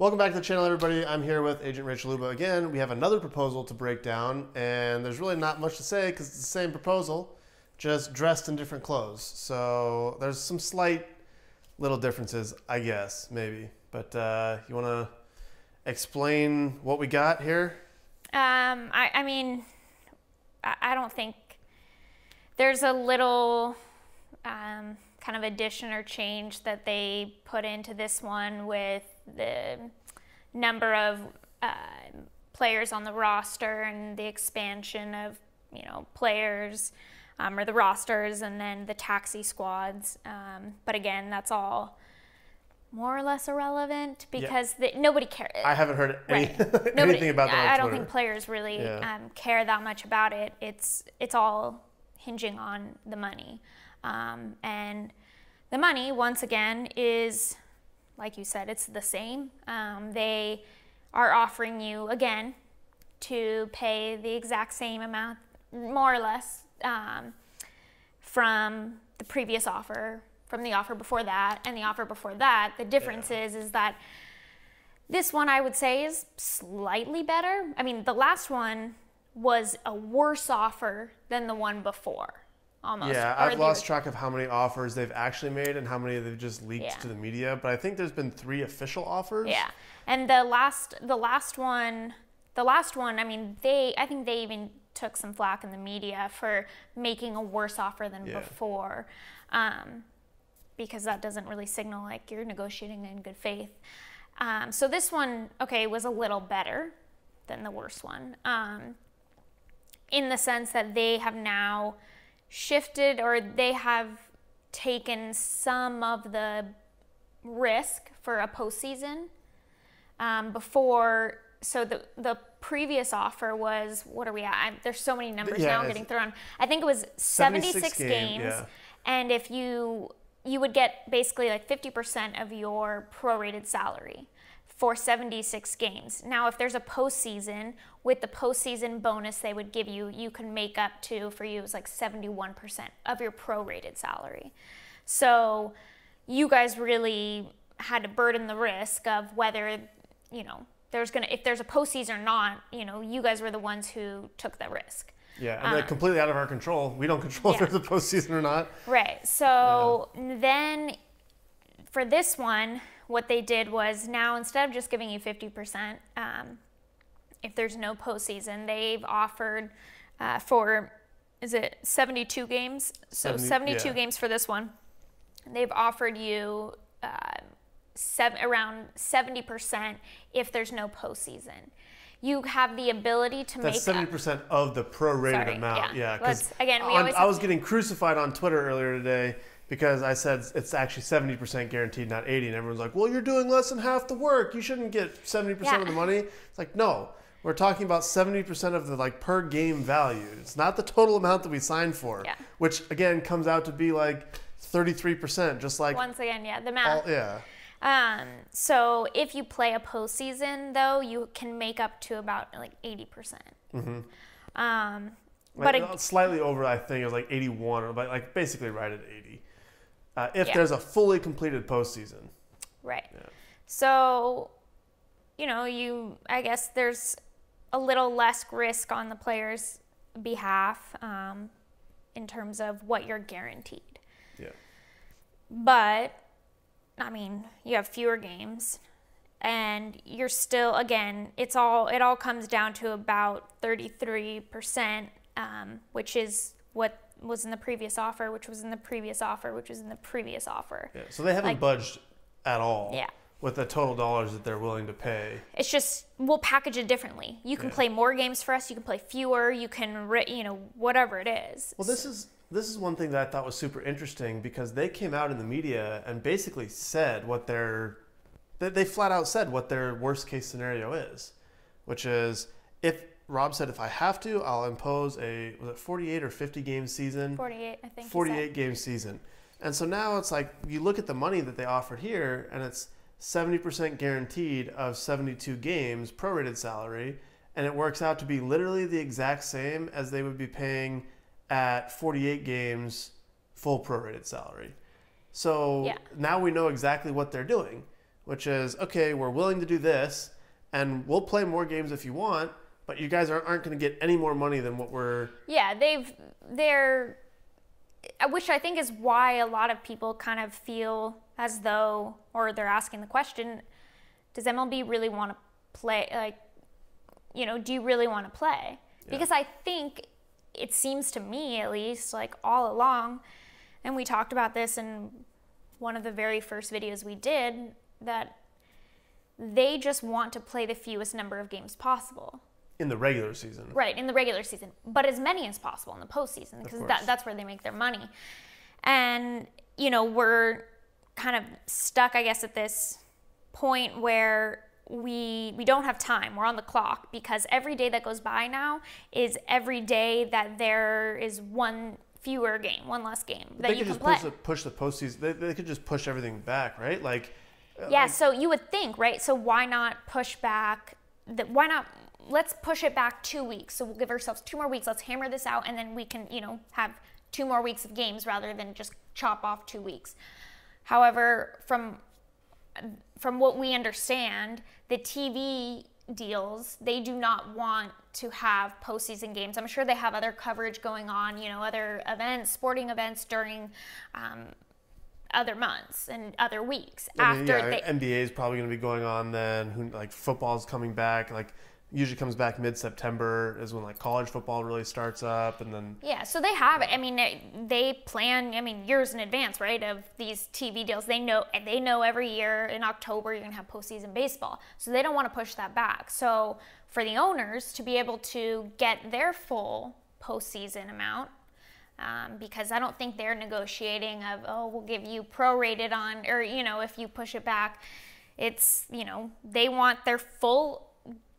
Welcome back to the channel, everybody. I'm here with Agent Rachel Luba again. We have another proposal to break down, and there's really not much to say because it's the same proposal, just dressed in different clothes. So there's some slight little differences, I guess, maybe. But uh, you want to explain what we got here? Um, I, I mean, I, I don't think there's a little um, kind of addition or change that they put into this one with the number of uh, players on the roster and the expansion of you know players um, or the rosters and then the taxi squads. Um, but again, that's all more or less irrelevant because the, nobody cares. I haven't heard any, Right. anything Nobody, about that. I, on I don't Twitter. think players really Yeah. um, care that much about it. It's it's all hinging on the money, um, and the money once again is, like you said, it's the same. Um, they are offering you again to pay the exact same amount, more or less, um, from the previous offer, from the offer before that, and the offer before that. The difference is is that this one I would say is slightly better. I mean, the last one was a worse offer than the one before, almost. Yeah, Or I've lost track of how many offers they've actually made and how many they've just leaked Yeah. to the media. But I think there's been three official offers. Yeah, and the last the last one, the last one. I mean, they I think they even took some flack in the media for making a worse offer than Yeah. before, um, because that doesn't really signal like you're negotiating in good faith. Um, so this one, okay, was a little better than the worst one, um, in the sense that they have now shifted or they have taken some of the risk for a postseason. Um, before, so the the previous offer was what are we at? I, there's so many numbers Yeah, now getting thrown. I think it was 76, 76 game, games, yeah. and if you you would get basically like 50% of your prorated salary for 76 games. Now, if there's a postseason, with the postseason bonus they would give you, you can make up to for you it was like 71% of your prorated salary. So you guys really had to burden the risk of whether, you know, there's gonna if there's a postseason or not, you know, you guys were the ones who took the risk. Yeah, and they're completely out of our control. We don't control Um, yeah. if there's a postseason or not. Right. So then for this one, what they did was now instead of just giving you 50%, um, if there's no postseason, they've offered uh, for, is it 72 games? So 70 72 yeah. games for this one. They've offered you uh, seven, around 70% if there's no postseason. You have the ability to That's make seventy percent of the prorated Sorry, amount. yeah. Yeah, because Let's- again, we always I was getting crucified on Twitter earlier today because I said it's actually seventy percent guaranteed, not eighty, and everyone's like, "Well, you're doing less than half the work. You shouldn't get seventy percent of the money." It's like, no, we're talking about seventy percent of the like per game value. It's not the total amount that we signed for, Yeah. which again comes out to be like thirty-three percent, just like Once again, yeah, the math. all, yeah. Um, so if you play a postseason, though, you can make up to about like eighty percent. Um, Like, but uh, ag- slightly over, I think it was like 81, or like, like basically right at 80. Uh, if Yeah. there's a fully completed postseason. right. Yeah. So, you know, you I guess there's a little less risk on the player's behalf um, in terms of what you're guaranteed. Yeah. But I mean, you have fewer games and you're still again, it's all it all comes down to about 33%, um, which is what was in the previous offer, which was in the previous offer, which was in the previous offer. Yeah. So they haven't Like- budged at all Yeah. with the total dollars that they're willing to pay. It's just we'll package it differently. You can Yeah. play more games for us. You can play fewer. You can, you know, whatever it is. Well, this is this is one thing that I thought was super interesting because they came out in the media and basically said what their they flat out said what their worst case scenario is, which is if Rob said if I have to, I'll impose a was it 48 or 50 game season. 48, I think. he said. 48 game season. And so now it's like you look at the money that they offered here, and it's 70% guaranteed of 72 games prorated salary, and it works out to be literally the exact same as they would be paying at 48 games full prorated salary. So Yeah. now we know exactly what they're doing, which is okay, we're willing to do this, and we'll play more games if you want, but you guys aren't, aren't going to get any more money than what we're. Yeah, they've they're which I think is why a lot of people kind of feel as though or they're asking the question, does MLB really want to play like you know, do you really want to play? Yeah. Because I think it seems to me at least like all along and we talked about this in one of the very first videos we did that they just want to play the fewest number of games possible. In the regular season. Right, in the regular season, but as many as possible in the postseason because that, that's where they make their money. And, you know, we're kind of stuck, I guess, at this point where we we don't have time we're on the clock because every day that goes by now is every day that there is one fewer game one less game that they you could can just play push the, push the postseason. They, they could just push everything back, right? Like. uh, Yeah, like- so you would think, right? So why not push back? The, why not? Let's push it back two weeks. So we'll give ourselves two more weeks. Let's hammer this out, and then we can, you know, have two more weeks of games rather than just chop off two weeks. However, from from what we understand, the TV deals they do not want to have postseason games. I'm sure they have other coverage going on, you know, other events, sporting events during. Um, other months and other weeks I mean, after yeah, they, NBA is probably going to be going on then. Who like football's coming back. Like usually comes back mid September is when like college football really starts up, and then Yeah, so they have. I mean, they- plan. I mean, years in advance, right? Of these TV deals, they know they know every year in October you're gonna have postseason baseball, so they don't want to push that back. So for the owners to be able to get their full postseason amount, um, because I don't think they're negotiating of oh we'll give you prorated on or you know if you push it back, it's you know they want their full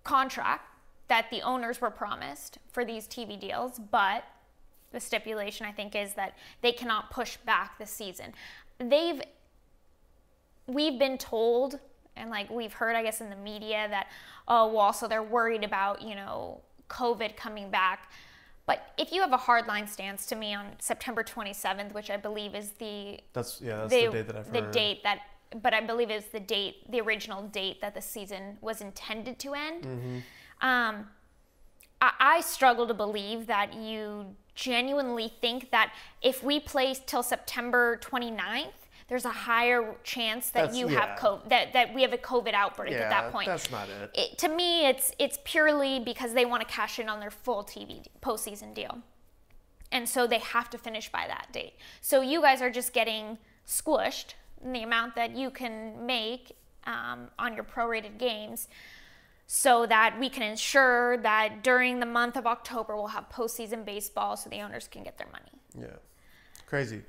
contract that the owners were promised for these TV deals, but the stipulation I think is that they cannot push back the season. They've we've been told and like we've heard I guess in the media that oh well also they're worried about, you know, COVID coming back. But if you have a hardline stance to me on September 27th, which I believe is the that's yeah that's they- the date that I've the heard. date that but I believe it's the date the original date that the season was intended to end. Mm-hmm. Um, I, I struggle to believe that you genuinely think that if we play till September 29th, there's a higher chance that That's- you yeah. have COVID, that, that we have a COVID outbreak Yeah, at that point. that's not it. it. To me, it's it's purely because they want to cash in on their full TV postseason deal, and so they have to finish by that date. So you guys are just getting squished the amount that you can make um, on your prorated games so that we can ensure that during the month of October we'll have postseason baseball so the owners can get their money. Yeah, crazy.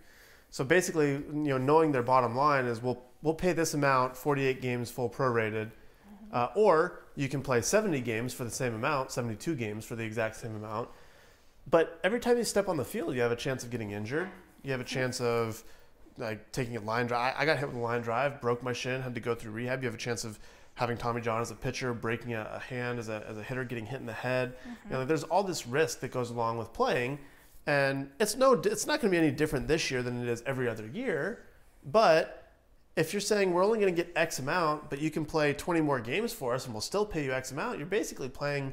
So basically, you know, knowing their bottom line is we'll we'll pay this amount, 48 games full prorated, uh, or you can play 70 games for the same amount, 72 games for the exact same amount. But every time you step on the field, you have a chance of getting injured. You have a chance of like taking a line drive. I got hit with a line drive, broke my shin, had to go through rehab. You have a chance of having Tommy John as a pitcher, breaking a, a hand as a, as a hitter, getting hit in the head. You know, mm-hmm. there's all this risk that goes along with playing, and it's no, it's not going to be any different this year than it is every other year. But if you're saying we're only going to get X amount, but you can play 20 more games for us, and we'll still pay you X amount, you're basically playing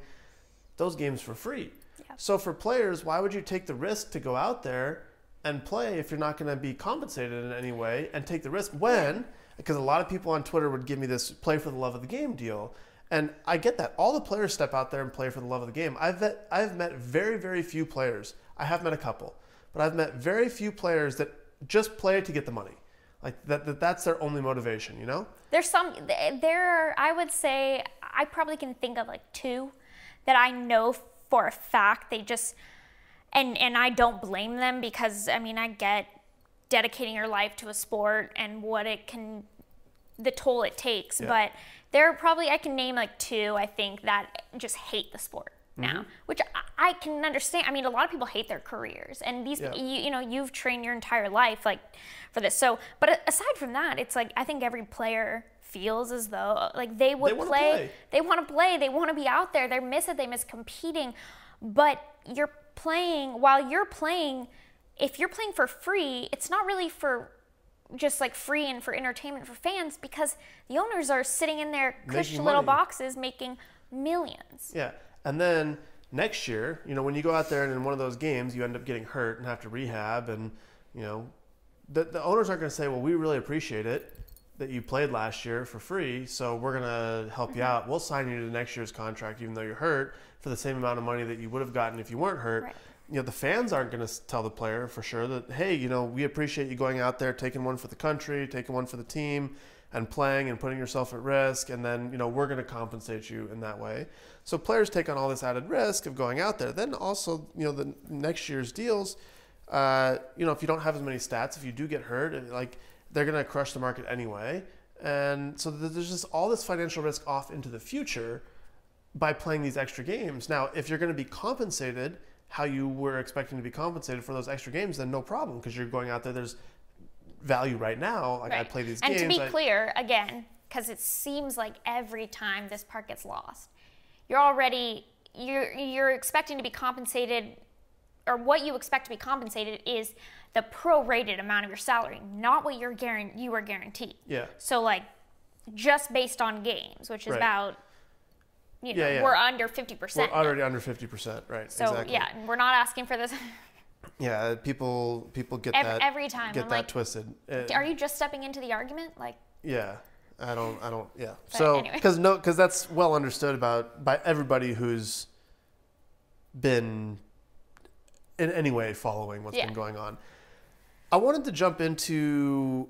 those games for free. Yeah. So for players, why would you take the risk to go out there and play if you're not going to be compensated in any way and take the risk when because a lot of people on Twitter would give me this play for the love of the game deal. And I get that. All the players step out there and play for the love of the game. I've met, I've met very, very few players. I have met a couple, but I've met very few players that just play to get the money. Like that, that that's their only motivation, you know? There's some there are I would say I probably can think of like two that I know for a fact they just and and I don't blame them because I mean I get dedicating your life to a sport and what it can the toll it takes Yeah. but there are probably I can name like two I think that just hate the sport now Mm-hmm. which I, I can understand I mean a lot of people hate their careers and these Yeah. you, you know you've trained your entire life like for this so but aside from that it's like I think every player feels as though like they would wanna play, play. they want to play they want to be out there they miss it they miss competing but you're playing while you're playing if you're playing for free it's not really for just like free and for entertainment for fans because the owners are sitting in their cush Making little boxes making millions. Yeah. And then next year, you know, when you go out there and in one of those games you end up getting hurt and have to rehab and, you know, the, the owners aren't going to say, well, we really appreciate it that you played last year for free, so we're going to help Mm-hmm. you out. We'll sign you to next year's contract even though you're hurt for the same amount of money that you would have gotten if you weren't hurt. Right. You know, the fans aren't going to tell the player for sure that, hey, you know, we appreciate you going out there, taking one for the country, taking one for the team, and playing and putting yourself at risk. And then, you know, we're going to compensate you in that way. So players take on all this added risk of going out there. Then also, you know, the next year's deals, uh, you know, if you don't have as many stats, if you do get hurt, and, like they're going to crush the market anyway. And so there's just all this financial risk off into the future by playing these extra games. Now, if you're going to be compensated how you were expecting to be compensated for those extra games, then no problem because you're going out there. There's value right now. Like I play these and games. And to be I- clear, again, because it seems like every time this part gets lost, you're already you're you're expecting to be compensated, or what you expect to be compensated is the prorated amount of your salary, not what you're guaran- you are guaranteed. yeah. So like, just based on games, which is Right. about, you know, Yeah, yeah. we're under fifty We're percent. already under 50%, right? So exactly. yeah, and we're not asking for this Yeah, people people get every, that every time. get I'm that like, twisted. Are you just stepping into the argument? Like, Yeah, I don't, I don't, yeah. So, anyway. because no, because that's well understood about by everybody who's been in any way following what's Yeah. been going on. I wanted to jump into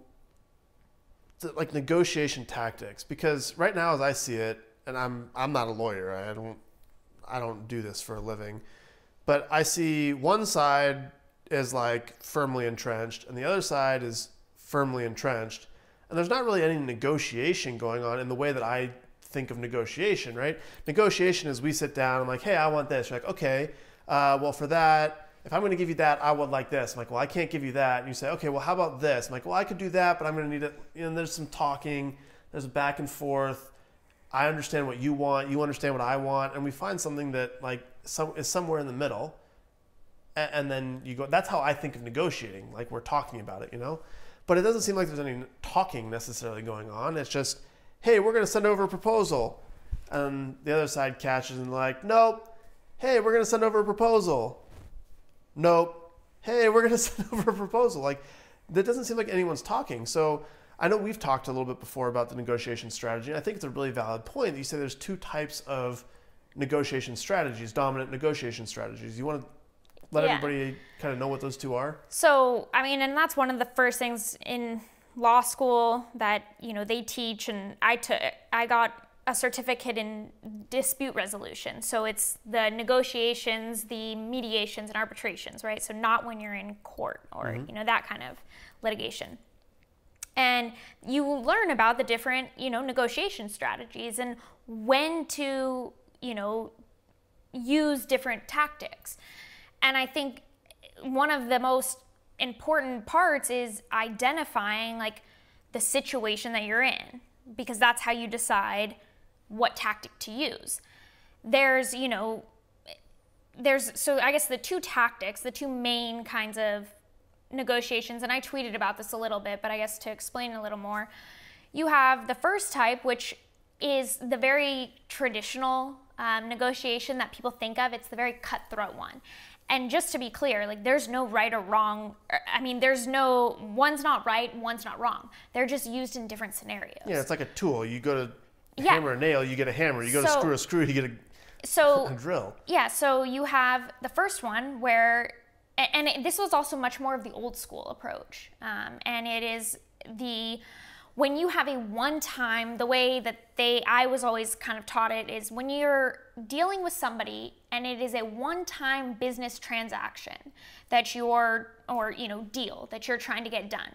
the, like negotiation tactics because right now, as I see it, and I'm I'm not a lawyer. I don't I don't do this for a living, but I see one side is like firmly entrenched, and the other side is firmly entrenched, and there's not really any negotiation going on in the way that I think of negotiation. Right? Negotiation is we sit down. I'm like, hey, I want this. You're like, okay, uh, well for that. If I'm going to give you that, I would like this. I'm like, well, I can't give you that. And you say, okay, well, how about this? I'm like, well, I could do that, but I'm going to need it. And there's some talking, there's a back and forth. I understand what you want, you understand what I want, and we find something that like some is somewhere in the middle. And, and then you go. That's how I think of negotiating. Like we're talking about it, you know. But it doesn't seem like there's any talking necessarily going on. It's just, hey, we're going to send over a proposal, and the other side catches and like, nope. Hey, we're going to send over a proposal. Nope. Hey, we're going to send over a proposal. Like, that doesn't seem like anyone's talking. So I know we've talked a little bit before about the negotiation strategy. And I think it's a really valid point. that You say there's two types of negotiation strategies, dominant negotiation strategies. You want to let Yeah. everybody kind of know what those two are? So, I mean, and that's one of the first things in law school that, you know, they teach and I took I got a certificate in dispute resolution. So it's the negotiations, the mediations and arbitrations, right? So not when you're in court or, mm-hmm. you know, that kind of litigation. And you will learn about the different, you know, negotiation strategies and when to, you know, use different tactics. And I think one of the most important parts is identifying like the situation that you're in because that's how you decide what tactic to use. There's, you know, there's so I guess the two tactics, the two main kinds of negotiations, and I tweeted about this a little bit, but I guess to explain a little more, you have the first type, which is the very traditional um, negotiation that people think of. It's the very cutthroat one. And just to be clear, like there's no right or wrong. I mean, there's no one's not right, one's not wrong. They're just used in different scenarios. Yeah, it's like a tool. You go to Yeah. hammer a nail, you get a hammer. You go to screw a screw, you get a, So a drill. Yeah, so you have the first one where, and it, this was also much more of the old school approach. Um, and it is the, when you have a one time, the way that they, I was always kind of taught it is when you're dealing with somebody and it is a one time business transaction that you're, or, you know, deal that you're trying to get done.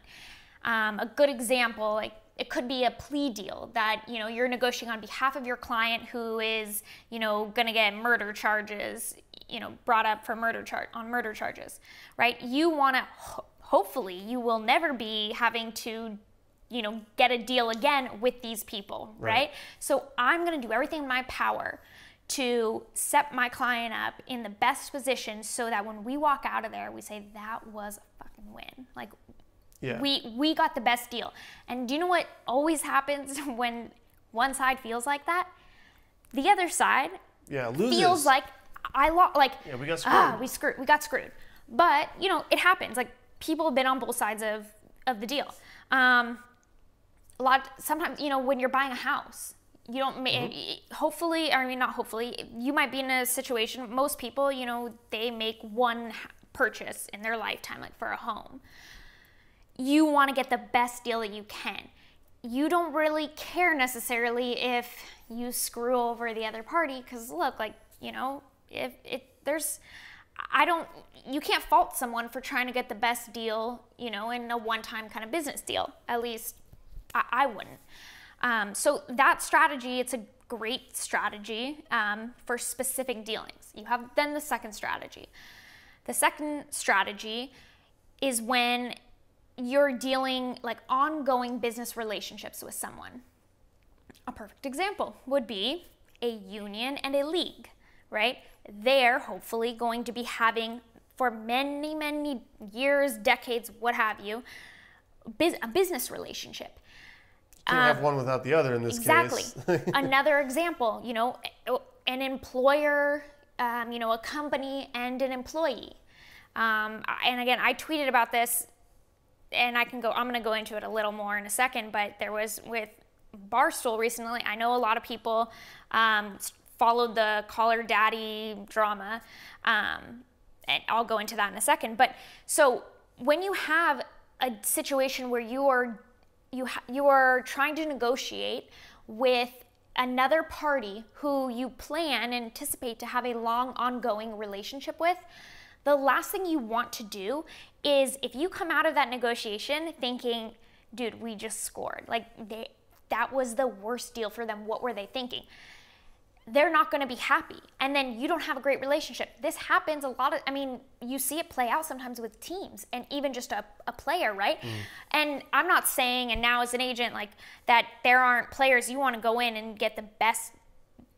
Um, a good example, like it could be a plea deal that you know you're negotiating on behalf of your client who is you know going to get murder charges, you know, brought up for murder char- on murder charges, right? You want to ho- hopefully you will never be having to you know get a deal again with these people, right? Right. So I'm going to do everything in my power to set my client up in the best position so that when we walk out of there, we say that was a fucking win. Like Yeah. We we got the best deal. And do you know what always happens when one side feels like that? The other side Yeah, loses. feels like I lost. Like Yeah, we got ah, screwed. we screwed. We got screwed. But you know, it happens. Like people have been on both sides of of the deal. Um, a lot. Sometimes you know when you're buying a house, you don't. ma Mm-hmm. Hopefully, I mean not hopefully. You might be in a situation. Most people, you know, they make one purchase in their lifetime, like for a home you want to get the best deal that you can. You don't really care necessarily if you screw over the other party because look, like, you know, if it there's I don't you can't fault someone for trying to get the best deal, you know, in a one-time kind of business deal. At least I, I wouldn't. Um, so that strategy, it's a great strategy um, for specific dealings. You have then the second strategy. The second strategy is when you're dealing like ongoing business relationships with someone. A perfect example would be a union and a league, right? They're hopefully going to be having for many, many years, decades, what have you, a business relationship. Can't have one without the other in this Exactly. case. Exactly. Another example, you know, an employer, um, you know, a company and an employee. Um, and again, I tweeted about this, and I can go. I'm going to go into it a little more in a second. But there was with Barstool recently. I know a lot of people um, followed the Call Her Daddy drama, um, and I'll go into that in a second. But so when you have a situation where you are you you are trying to negotiate with another party who you plan and anticipate to have a long ongoing relationship with the last thing you want to do is if you come out of that negotiation thinking dude we just scored. Like they that was the worst deal for them. What were they thinking? They're not going to be happy. And then you don't have a great relationship. This happens a lot of i mean you see it play out sometimes with teams and even just a, a player right? Mm. And i'm not saying and now as an agent like that there aren't players. You want to go in and get the best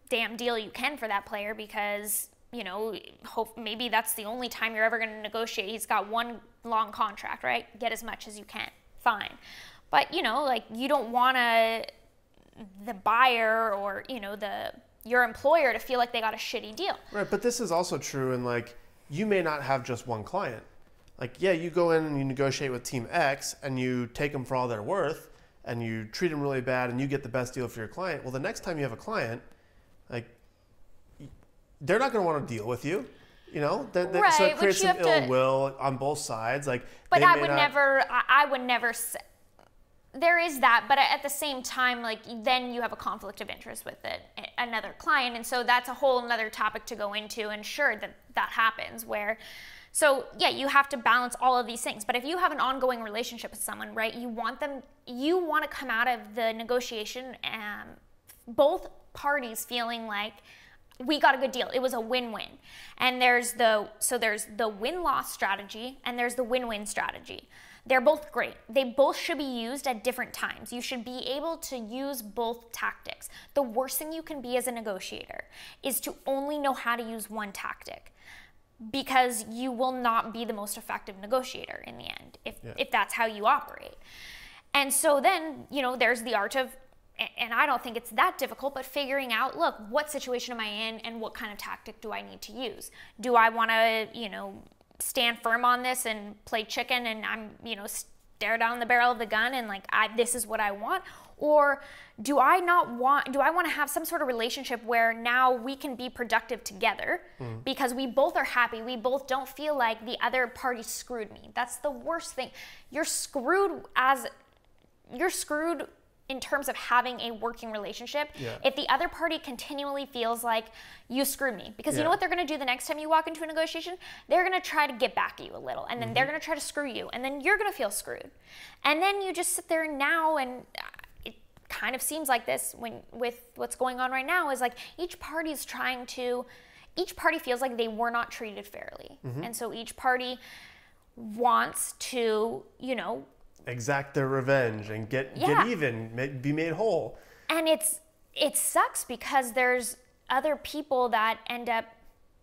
damn deal you can for that player because you know hope maybe that's the only time you're ever going to negotiate he's got one long contract right get as much as you can fine but you know like you don't want to the buyer or you know the your employer to feel like they got a shitty deal. Right, but this is also true in like you may not have just one client. Like, yeah, you go in and you negotiate with Team X and you take them for all they're worth and you treat them really bad and you get the best deal for your client. Well, the next time you have a client, like, they're not going to want to deal with you. You know, that, that, so Right, it creates some ill to- will on both sides. Like, But I would not- never. I, would never. Say, there is that, but at the same time, like then you have a conflict of interest with it, another client, and so that's a whole another topic to go into. And sure, that that happens where. So yeah, you have to balance all of these things. But if you have an ongoing relationship with someone, right, you want them, you want to come out of the negotiation, um, both parties feeling like we got a good deal. It was a win-win. And there's the so there's the win-loss strategy and there's the win-win strategy. They're both great. They both should be used at different times. You should be able to use both tactics. The worst thing you can be as a negotiator is to only know how to use one tactic because you will not be the most effective negotiator in the end if, Yeah. if that's how you operate. And so then, you know, there's the art of, and I don't think it's that difficult, but figuring out, look, what situation am I in and what kind of tactic do I need to use? Do I want to, you know, stand firm on this and play chicken and I'm, you know, stare down the barrel of the gun and like, I, this is what I want? Or do I not want, do I want to have some sort of relationship where now we can be productive together mm-hmm. because we both are happy? We both don't feel like the other party screwed me. That's the worst thing. You're screwed as you're screwed in terms of having a working relationship Yeah. if the other party continually feels like you screwed me because you know what they're going to do the next time you walk into a negotiation they're going to try to get back at you a little and then Mm-hmm. they're going to try to screw you and then you're going to feel screwed and then you just sit there now and uh, it kind of seems like this when with what's going on right now is like each party is trying to each party feels like they were not treated fairly Mm-hmm. and so each party wants to you know exact their revenge and get Yeah. get even, be made whole. and it's it sucks because there's other people that end up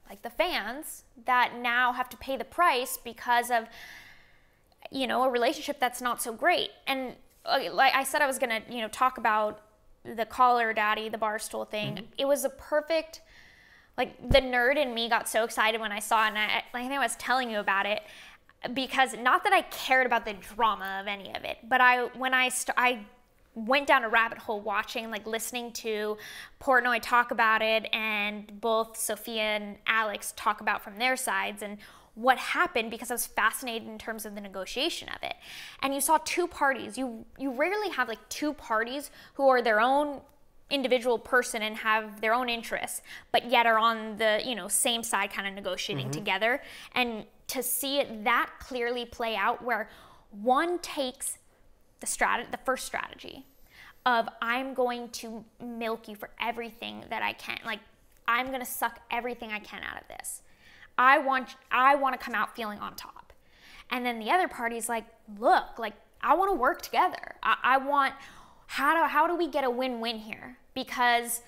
like the fans that now have to pay the price because of you know, a relationship that's not so great. And uh, like I said, I was gonna, you know, talk about the Call Her Daddy, the barstool thing. Mm-hmm. It was a perfect, like the nerd in me got so excited when I saw it, and I, I think I was telling you about it because not that I cared about the drama of any of it, but I when I st- I went down a rabbit hole watching like listening to Portnoy talk about it and both Sophia and Alex talk about from their sides and what happened because I was fascinated in terms of the negotiation of it. And you saw two parties. You you rarely have like two parties who are their own individual person and have their own interests, but yet are on the, you know, same side kind of negotiating mm-hmm. together. And to see it that clearly play out where one takes the strat the first strategy of I'm going to milk you for everything that I can. Like I'm going to suck everything I can out of this I want I want to come out feeling on top. And then the other party's like, look, like I want to work together. I, I want how do how do we get a win-win here? Because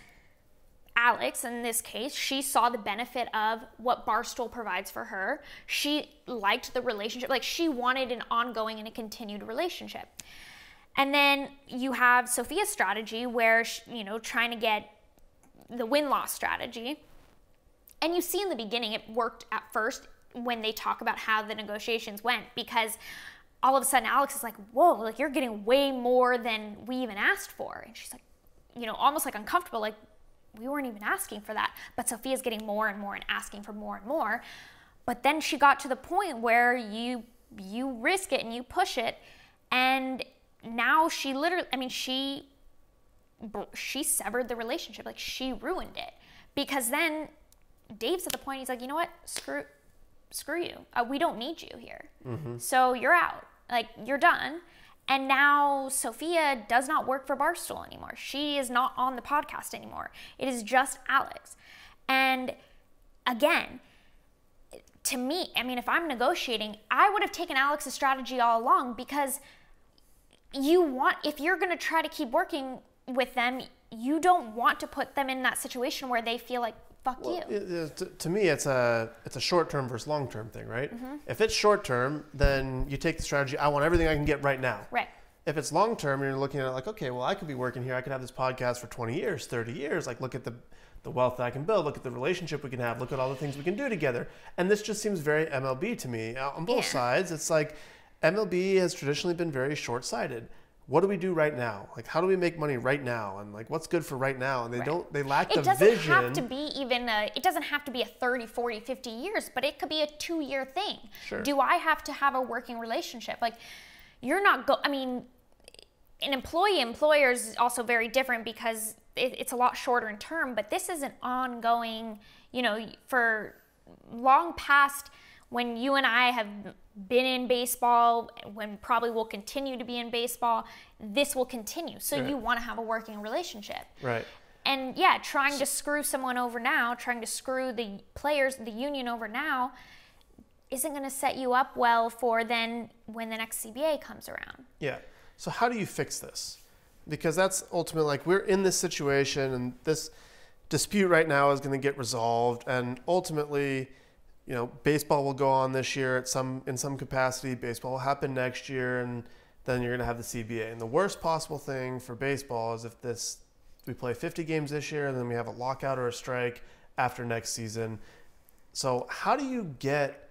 Alex, in this case, she saw the benefit of what Barstool provides for her. She liked the relationship, like she wanted an ongoing and a continued relationship. And then you have Sophia's strategy, where she, you know trying to get the win-loss strategy and you see in the beginning, it worked at first when they talk about how the negotiations went because all of a sudden Alex is like, whoa, like you're getting way more than we even asked for. And she's like, you know, almost like uncomfortable, like we weren't even asking for that. But Sophia's getting more and more and asking for more and more. But then she got to the point where you you risk it and you push it and now she literally I mean she she severed the relationship like she ruined it because then Dave's at the point he's like, you know what? Screw, screw you. Uh, we don't need you here. Mm-hmm. So you're out. Like you're done. And now Sophia does not work for Barstool anymore. She is not on the podcast anymore. It is just Alex. And again, to me, I mean, if I'm negotiating, I would have taken Alex's strategy all along because you want, if you're going to try to keep working with them, you don't want to put them in that situation where they feel like fuck well, you. It, to, to, me, it's a it's a short term versus long term thing, right? Mm-hmm. If it's short term, then you take the strategy. I want everything I can get right now. Right. If it's long term, you're looking at it like, okay, well, I could be working here. I could have this podcast for 20 years, 30 years. Like, look at the the wealth that I can build. Look at the relationship we can have. Look at all the things we can do together. And this just seems very MLB to me on both yeah. sides. It's like MLB has traditionally been very short sighted what do we do right now? Like, how do we make money right now? And like, what's good for right now? And they right. don't, they lack it the vision. It doesn't have to be even a, it doesn't have to be a 30, 40, 50 years, but it could be a two year thing. Sure. Do I have to have a working relationship? Like, you're not go, I mean, an employee employer is also very different because it, it's a lot shorter in term, but this is an ongoing, you know, for long past when you and I have been in baseball, when probably will continue to be in baseball, this will continue. So right. you want to have a working relationship. Right. And yeah, trying to screw someone over now, trying to screw the players, the union over now, isn't going to set you up well for then when the next CBA comes around. Yeah. So how do you fix this? Because that's ultimately like we're in this situation and this dispute right now is going to get resolved and ultimately you know, baseball will go on this year at some in some capacity. Baseball will happen next year, and then you're going to have the CBA. And the worst possible thing for baseball is if this we play 50 games this year, and then we have a lockout or a strike after next season. So how do you get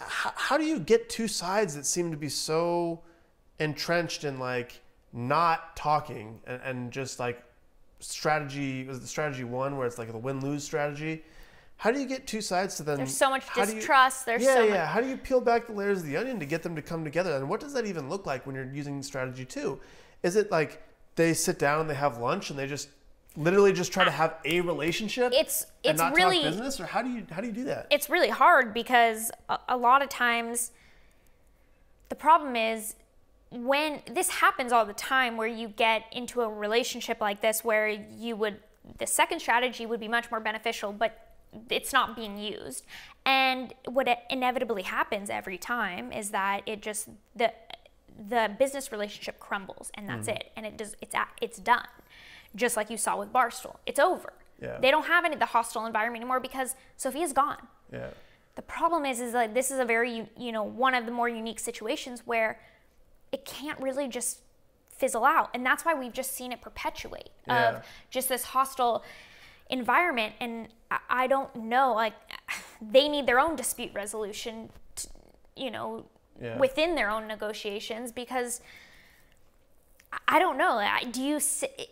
how, how do you get two sides that seem to be so entrenched in like not talking and, and just like strategy was the strategy one where it's like the win lose strategy how do you get two sides to them? There's so much distrust. You, There's yeah, so yeah. Much... How do you peel back the layers of the onion to get them to come together? And what does that even look like when you're using strategy two? Is it like they sit down and they have lunch and they just literally just try to have a relationship? It's it's really business, or how do you how do you do that? It's really hard because a, a lot of times the problem is when this happens all the time where you get into a relationship like this where you would the second strategy would be much more beneficial but it's not being used. And what inevitably happens every time is that it just the the business relationship crumbles and that's mm. it and it does it's it's done. Just like you saw with Barstool. It's over. Yeah. They don't have any the hostile environment anymore because Sophia's gone. Yeah. The problem is, is like this is a very, you know, one of the more unique situations where it can't really just fizzle out, and that's why we've just seen it perpetuate Yeah. of just this hostile environment. And I- don't know, like they need their own dispute resolution, t you know, Yeah. within their own negotiations because I- don't know. Do you sit,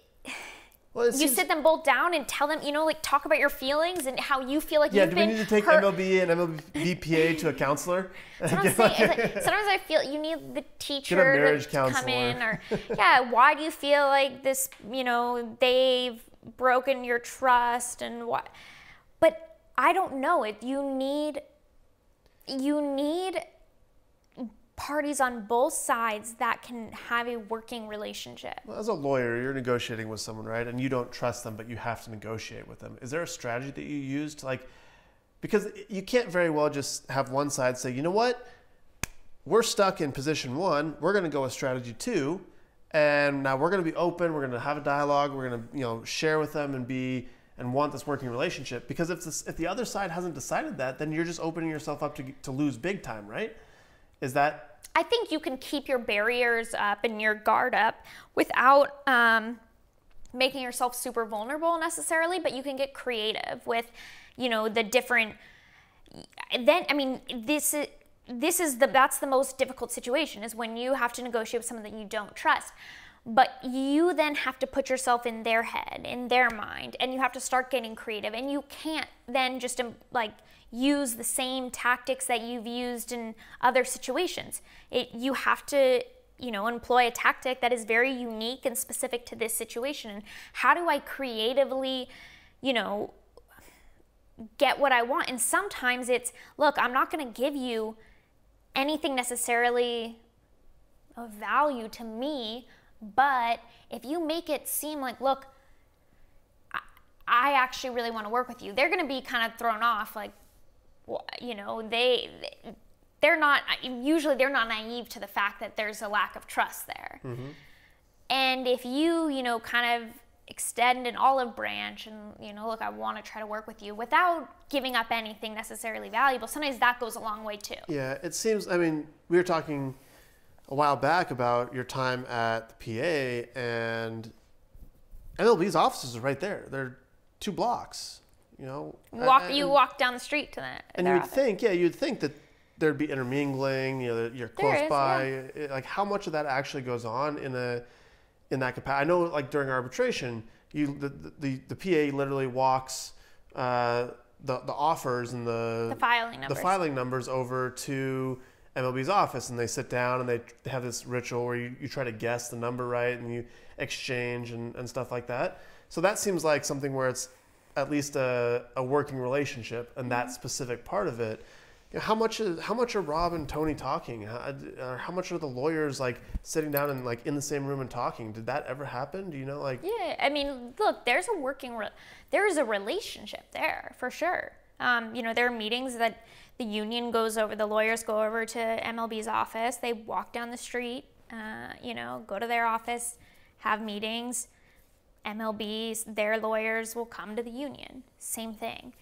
Well, you seems- sit them both down and tell them, you know, like talk about your feelings and how you feel like Yeah, you've do we need to take hurt. MLB and MLBPA to a counselor? That's what I'm saying. Like, sometimes I feel you need the teacher marriage to come in, or yeah, why do you feel like this? You know, they've broken your trust, and what? But I don't know. It you need you need parties on both sides that can have a working relationship. Well, as a lawyer, you're negotiating with someone, right? And you don't trust them, but you have to negotiate with them. Is there a strategy that you use to like, because you can't very well just have one side say, you know what, we're stuck in position one, we're going to go with strategy two, and now we're going to be open, we're going to have a dialogue, we're going to you know share with them and be and want this working relationship. Because if this, if the other side hasn't decided that, then you're just opening yourself up to to lose big time, right? Is that I think you can keep your barriers up and your guard up without um, making yourself super vulnerable necessarily, but you can get creative with, you know, the different. Then I mean, this is this is the that's the most difficult situation is when you have to negotiate with someone that you don't trust. But you then have to put yourself in their head, in their mind, and you have to start getting creative. And you can't then just um, like use the same tactics that you've used in other situations. It, you have to, you know, employ a tactic that is very unique and specific to this situation. And how do I creatively, you know, get what I want? And sometimes it's, look, I'm not going to give you anything necessarily of value to me, but if you make it seem like, look, I, I actually really want to work with you, they're going to be kind of thrown off, like, you know, they they're not usually they're not naive to the fact that there's a lack of trust there. Mm-hmm. And if you, you know, kind of extend an olive branch and, you know, look, I want to try to work with you without giving up anything necessarily valuable, sometimes that goes a long way too. Yeah, it seems. I mean, we were talking a while back about your time at the PA, and MLB's offices are right there. They're two blocks. You know, Walk, and- you walk down the street to that and you'd office. think, yeah, you'd think that there'd be intermingling. You know, you're close is, by. It- Like, how much of that actually goes on in a in that capacity? I know, like during arbitration, you the the, the PA literally walks uh, the the offers and the the filing numbers. the filing numbers over to MLB's office and they sit down and they they have this ritual where you, you try to guess the number right and you exchange and, and stuff like that. So that seems like something where it's at least a, a working relationship and that specific part of it. You know, how much is how much are Rob and Tony talking? How, or how much are the lawyers like sitting down and like in the same room and talking? Did that ever happen? Do you know like Yeah, I mean, look, there's a working, re- there is a relationship there for sure. Um, you know, there are meetings that the union goes over, the lawyers go over to MLB's office, they walk down the street, uh, you know, go to their office, have meetings. MLB's, their lawyers will come to the union. Same thing.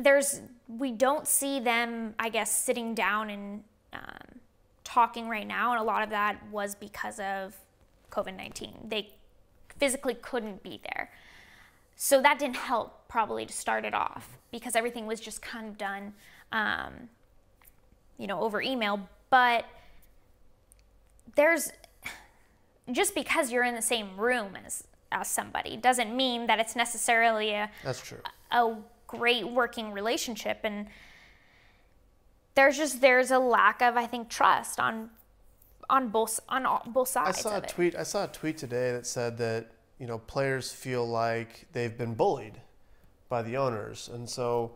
There's, we don't see them, I guess, sitting down and um, talking right now, and a lot of that was because of COVID 19. They physically couldn't be there. So that didn't help probably to start it off because everything was just kind of done, um, you know, over email. But there's just because you're in the same room as, as somebody doesn't mean that it's necessarily a, that's true? a great working relationship and there's just there's a lack of I think trust on on both on all, both I sides saw a tweet. I saw a tweet today that said that you know players feel like they've been bullied by the owners, and so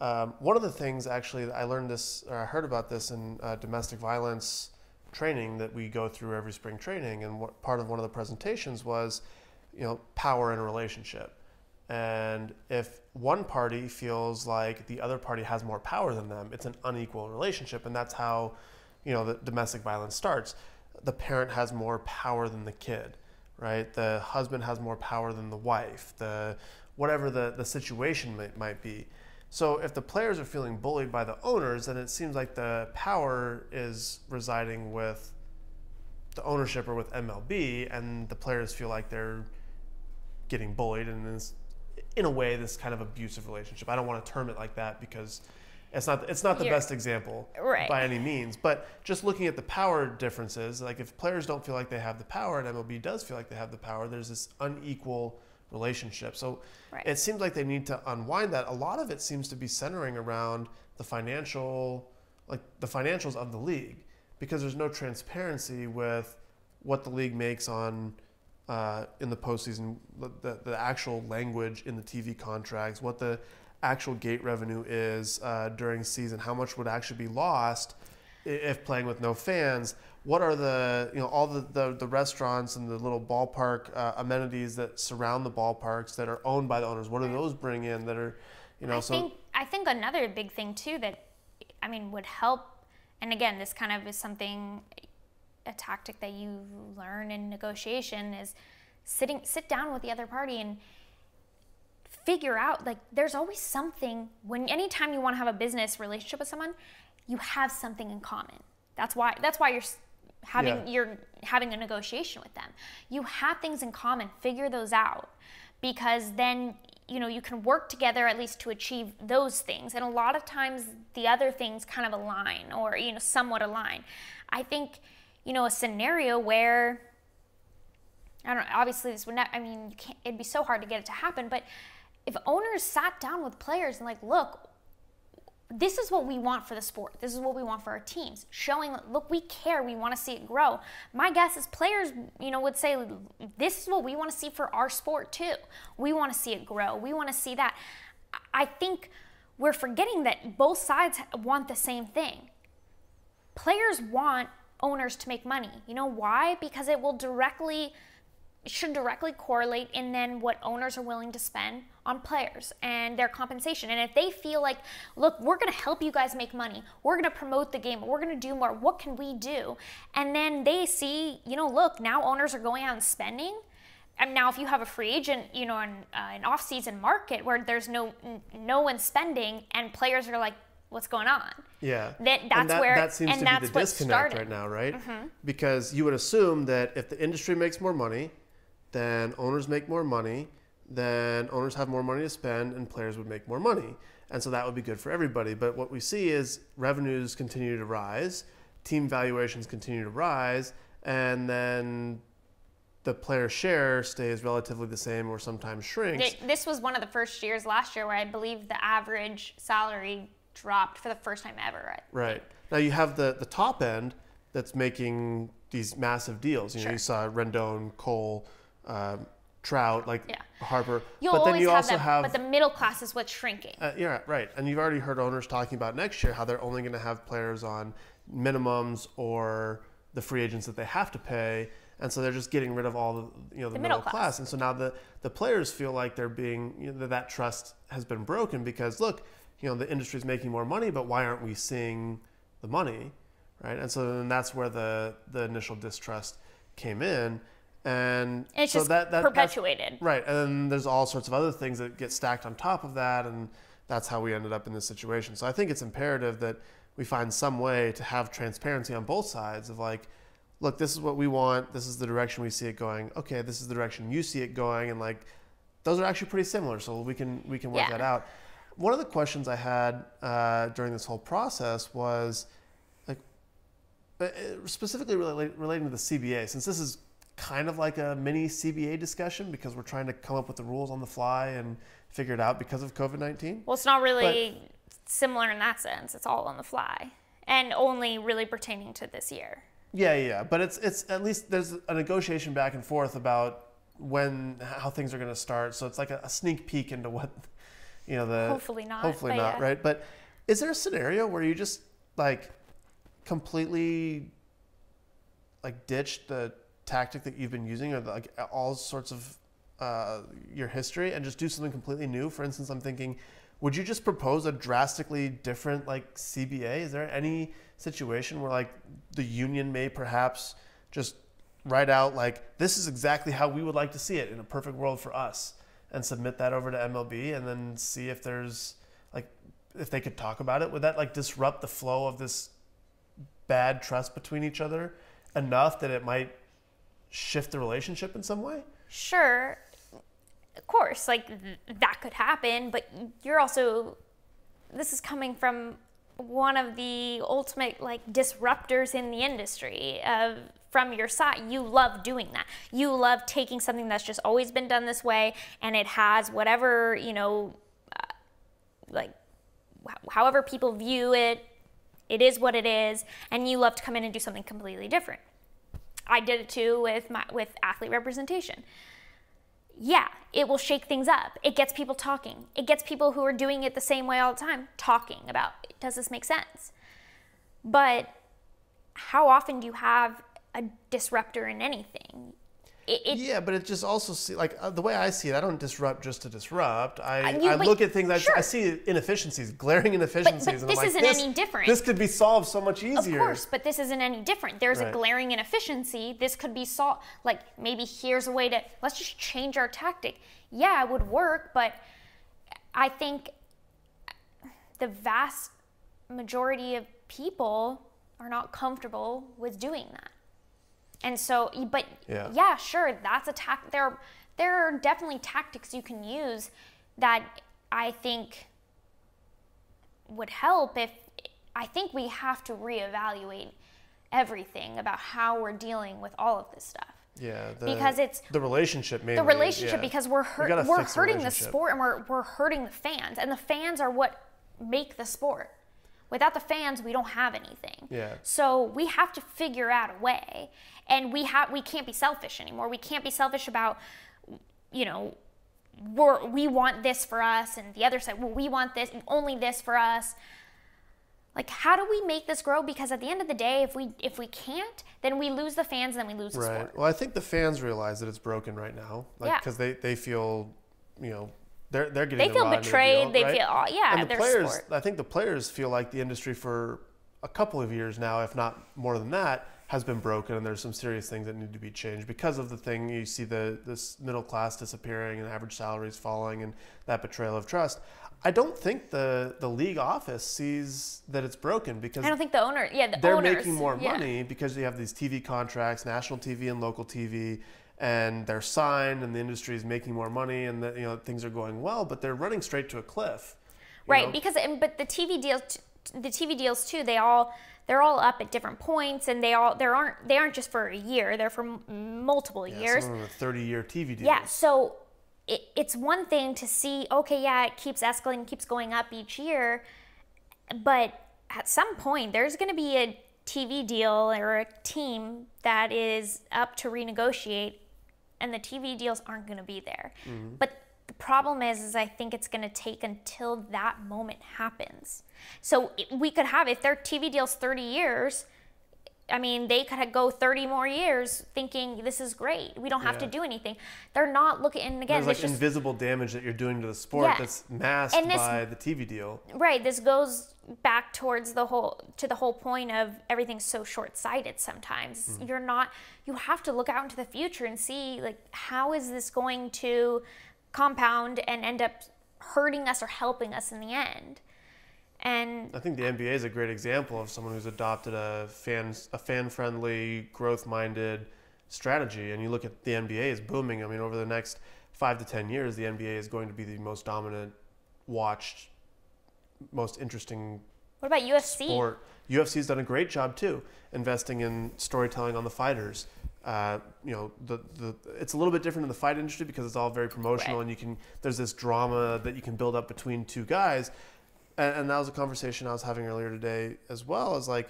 um, one of the things actually I learned this or I heard about this in uh, domestic violence training that we go through every spring training, and what part of one of the presentations was you know power in a relationship. And if one party feels like the other party has more power than them, it's an unequal relationship, and that's how, you know, the domestic violence starts. The parent has more power than the kid, right? The husband has more power than the wife. The whatever the the situation might, might be. So if the players are feeling bullied by the owners, then it seems like the power is residing with the ownership or with MLB, and the players feel like they're getting bullied, and this, in a way, this kind of abusive relationship. I don't want to term it like that because it's not it's not the You're- best example Right. by any means. But just looking at the power differences, like if players don't feel like they have the power, and MLB does feel like they have the power, there's this unequal relationship. So Right. it seems like they need to unwind that. A lot of it seems to be centering around the financial, like the financials of the league, because there's no transparency with what the league makes on uh, in the postseason, the, the, the actual language in the TV contracts, what the actual gate revenue is uh, during season, how much would actually be lost if playing with no fans. What are the you know all the, the, the restaurants and the little ballpark uh, amenities that surround the ballparks that are owned by the owners? What do those bring in that are you know I so think I think another big thing too that I mean would help, and again, this kind of is something a tactic that you learn in negotiation is sitting sit down with the other party and figure out like there's always something when anytime you want to have a business relationship with someone you have something in common. That's why that's why you're having Yeah. you're having a negotiation with them. You have things in common figure those out because then you know you can work together at least to achieve those things. And a lot of times the other things kind of align or you know somewhat align. I think you know a scenario where I don't know. Obviously, this would not. I mean, you can't, it'd be so hard to get it to happen. But if owners sat down with players and like, look, this is what we want for the sport. This is what we want for our teams. Showing, look, we care. We want to see it grow. My guess is players, you know, would say, this is what we want to see for our sport too. We want to see it grow. We want to see that. I think we're forgetting that both sides want the same thing players want owners to make money. You know why? Because it will directly should directly correlate in then what owners are willing to spend on players and their compensation. And if they feel like, look, we're going to help you guys make money. We're going to promote the game. We're going to do more. What can we do? And then they see, you know, look, now owners are going out and spending. And now, if you have a free agent, you know, an, uh, an off-season market where there's no no one spending, and players are like, "What's going on?" Yeah. That- And that's that, where- that seems and to be that's the disconnect right now, right? Mm-hmm. Because you would assume that if the industry makes more money, then owners make more money, then owners have more money to spend, and players would make more money, and so that would be good for everybody. But what we see is revenues continue to rise, team valuations continue to rise, and then the player share stays relatively the same or sometimes shrinks. This was one of the first years last year where I believe the average salary dropped for the first time ever. Right. Now you have the, the top end that's making these massive deals. You know, Sure. you saw Rendon, Cole, um, Trout, like Yeah. Harper. You'll but then you have also have but the middle class is what's shrinking. uh, yeah, right. And you've already heard owners talking about next year how they're only going to have players on minimums or the free agents that they have to pay, and so they're just getting rid of all the you know the, middle, middle class. class. And so now the the players feel like they're being you know, that that trust has been broken because look, you know the industry's making more money, but why aren't we seeing the money, right? And so then that's where the the initial distrust came in. And it's so just that, that, perpetuated. Right, and then there's all sorts of other things that get stacked on top of that, and that's how we ended up in this situation. So I think it's imperative that we find some way to have transparency on both sides of like, look, this is what we want, this is the direction we see it going. Okay, this is the direction you see it going, and like, those are actually pretty similar, so we can we can work Yeah. that out. One of the questions I had uh, during this whole process was like uh, uh, specifically relate, relating to the CBA, since this is kind of like a mini CBA discussion because we're trying to come up with the rules on the fly and figure it out because of COVID 19. Well, it's not really similar in that sense. It's all on the fly and only really pertaining to this year. Yeah, yeah, yeah, but it's it's at least there's a negotiation back and forth about when how things are going to start. So it's like a, a sneak peek into what you know the Hopefully not, hopefully not yeah. right. But is there a scenario where you just like completely like ditch the tactic that you've been using or the, like all sorts of uh, your history and just do something completely new? For instance, I'm thinking, would you just propose a drastically different like CBA? Is there any situation where like the union may perhaps just write out like this is exactly how we would like to see it in a perfect world for us and submit that over to MLB and then see if there's like if they could talk about it, would that like disrupt the flow of this bad trust between each other enough that it might shift the relationship in some way? Sure, of course, like th- that could happen, but you're also this is coming from one of the ultimate like disruptors in the industry of from your side you love doing that you love taking something that's just always been done this way and it has whatever you know uh, like however people view it it is what it is and you love to come in and do something completely different i did it too with my with athlete representation yeah, it will shake things up. It gets people talking. It gets people who are doing it the same way all the time talking about does this make sense? But how often do you have a disruptor in anything? It, it, yeah, but it just also see like uh, the way I see it. I don't disrupt just to disrupt. I, Uh, you- I but- look at things. I, sure. I see inefficiencies, glaring inefficiencies, and I'm this like, isn't this, any different. This could be solved so much easier. of course, but this isn't any different. There's a glaring inefficiency. This could be solved. Like maybe here's a way to let's just change our tactic. Yeah, it would work, but I think the vast majority of people are not comfortable with doing that. And so, but Yeah. yeah, sure, that's a tac. There, there are definitely tactics you can use that I think would help. If I think we have to reevaluate everything about how we're dealing with all of this stuff. Yeah, the, Because it's- the relationship mainly. The relationship, yeah. because we're We hurt, gotta we're fix the hurting the sport and we're we're hurting the fans, and the fans are what make the sport. Without the fans, we don't have anything. Yeah. So we have to figure out a way, and we have we can't be selfish anymore. We can't be selfish about, you know, we're, we want this for us, and the other side, well, we want this, only this for us. Like, how do we make this grow? Because at the end of the day, if we if we can't, then we lose the fans, and then we lose the Right. sport. Well, I think the fans realize that it's broken right now. Like, Yeah. Because they, they feel, you know, they're they're getting They feel the betrayed. deal, They right? feel, oh, yeah, and the players. sport. I think the players feel like the industry for a couple of years now, if not more than that, has been broken, and there's some serious things that need to be changed because of the thing you see the this middle class disappearing and average salaries falling and that betrayal of trust. I don't think the the league office sees that it's broken because I don't think the owner, yeah, the they're owners, making more yeah. money because they have these TV contracts, national TV and local TV, and they're signed, and the industry is making more money, and the, you know things are going well, but they're running straight to a cliff. right know? because and, but the tv deals the tv deals too they all they're all up at different points and they all they aren't they aren't just for a year they're for m- multiple yeah, years some of them are 30-year TV deals. yeah so it, it's one thing to see okay yeah it keeps escalating keeps going up each year but at some point there's going to be a tv deal or a team that is up to renegotiate and the tv deals aren't going to be there. Mm-hmm. But the problem is is i think it's going to take until that moment happens. So we could have if their tv deal's 30 years I mean, they could go 30 more years thinking this is great. We don't have to do anything. They're not looking, and again, There's like this just, invisible damage that you're doing to the sport Yeah. that's masked And this- by the TV deal. right. This goes back towards the whole to the whole point of everything's so short-sighted. Sometimes mm-hmm. you're not. You have to look out into the future and see like how is this going to compound and end up hurting us or helping us in the end. And I think the NBA is a great example of someone who's adopted a fan a fan friendly, growth minded strategy. And you look at the NBA is booming. I mean, over the next five to ten years, the NBA is going to be the most dominant, watched, most interesting what about UFC? sport. UFC's done a great job too, investing in storytelling on the fighters. Uh, you know, the, the it's a little bit different in the fight industry because it's all very promotional, Right. and you can there's this drama that you can build up between two guys, and, and that was a conversation I was having earlier today as well. Is like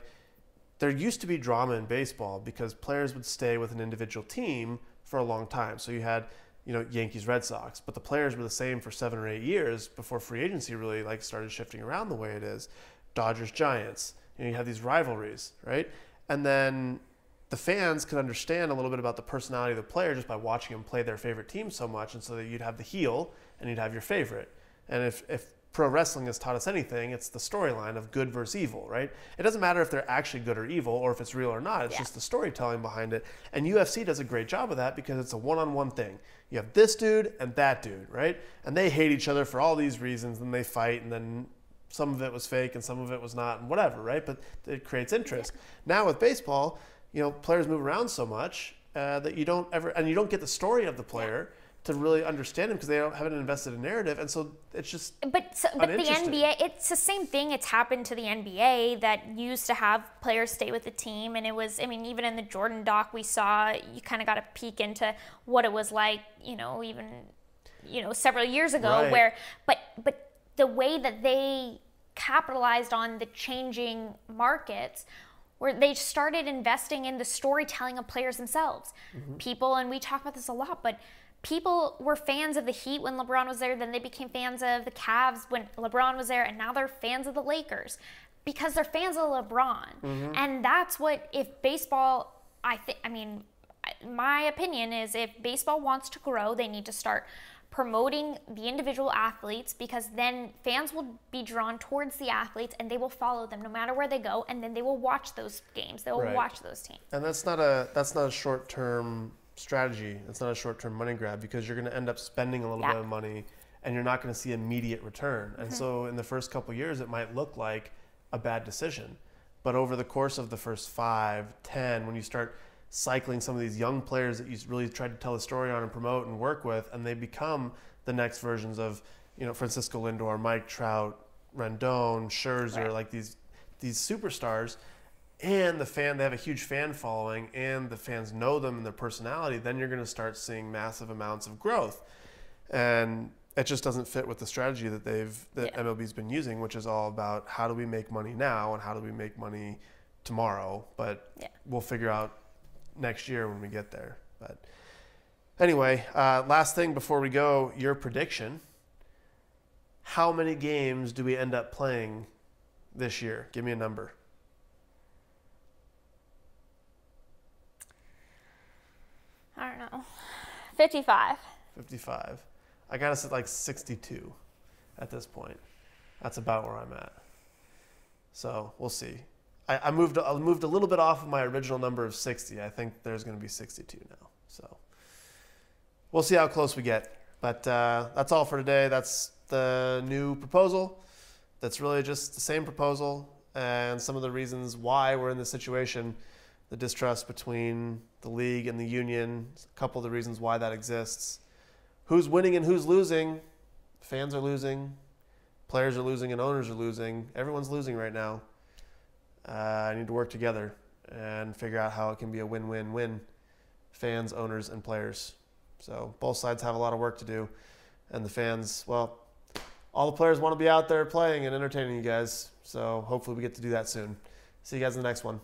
there used to be drama in baseball because players would stay with an individual team for a long time. So you had, you know, Yankees, Red Sox, but the players were the same for seven or eight years before free agency really like started shifting around the way it is. Dodgers, Giants, you know, you have these rivalries, right? And then the fans could understand a little bit about the personality of the player just by watching him play their favorite team so much, and so that you'd have the heel and you'd have your favorite. And if, if pro wrestling has taught us anything, it's the storyline of good versus evil, right? It doesn't matter if they're actually good or evil or if it's real or not. It's Yeah. just the storytelling behind it. And UFC does a great job of that because it's a one-on-one thing. You have this dude and that dude, right? And they hate each other for all these reasons, and they fight, and then some of it was fake and some of it was not, and whatever, right? But it creates interest. Now with baseball, you know, players move around so much uh, that you don't ever, and you don't get the story of the player to really understand him because they don't haven't invested in narrative, and so it's just But so, but the NBA, it's the same thing. It's happened to the NBA that used to have players stay with the team, and it was. I mean, even in the Jordan doc, we saw you kind of got a peek into what it was like. You know, even you know several years ago, Right. where but but the way that they capitalized on the changing markets where they started investing in the storytelling of players themselves. Mm-hmm. People, and we talk about this a lot, but people were fans of the Heat when LeBron was there, then they became fans of the Cavs when LeBron was there, and now they're fans of the Lakers because they're fans of LeBron. Mm-hmm. And that's what, if baseball, I think, I mean, my opinion is if baseball wants to grow, they need to start promoting the individual athletes because then fans will be drawn towards the athletes and they will follow them no matter where they go and then they will watch those games they will Right. watch those teams And that's not a that's not a short term strategy. It's not a short term money grab because you're going to end up spending a little Yeah. bit of money and you're not going to see immediate return. And mm-hmm. so in the first couple years, it might look like a bad decision, but over the course of the first five, ten, when you start cycling some of these young players that you really tried to tell a story on and promote and work with, and they become the next versions of you know Francisco Lindor, Mike Trout, Rendon, Scherzer, Right. like these these superstars and the fan they have a huge fan following and the fans know them and their personality then you're going to start seeing massive amounts of growth. And it just doesn't fit with the strategy that they've that Yeah. MLB's been using which is all about how do we make money now and how do we make money tomorrow but Yeah. we'll figure out next year when we get there. But anyway uh, last thing before we go your prediction. How many games do we end up playing this year? Give me a number i don't know 55 55. I got us at like 62 at this point. That's about where I'm at. So we'll see. I, I moved I moved a little bit off of my original number of 60. I think there's going to be 62 now. So we'll see how close we get. But uh, that's all for today. That's the new proposal. That's really just the same proposal and some of the reasons why we're in this situation. The distrust between the league and the union, a couple of the reasons why that exists who's winning and who's losing. Fans are losing, players are losing, and owners are losing. Everyone's losing right now. Uh, I need to work together and figure out how it can be a win-win-win. Fans, owners, and players. So both sides have a lot of work to do, and the fans, well, all the players want to be out there playing and entertaining you guys. So hopefully we get to do that soon. See you guys in the next one.